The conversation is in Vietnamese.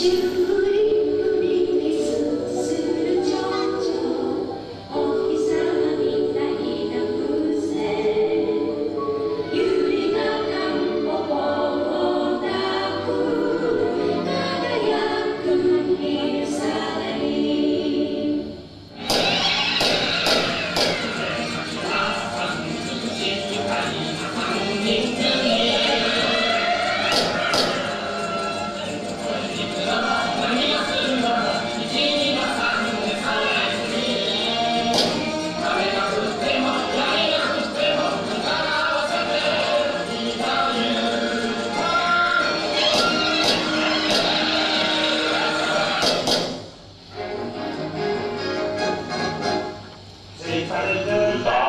you. Hallelujah.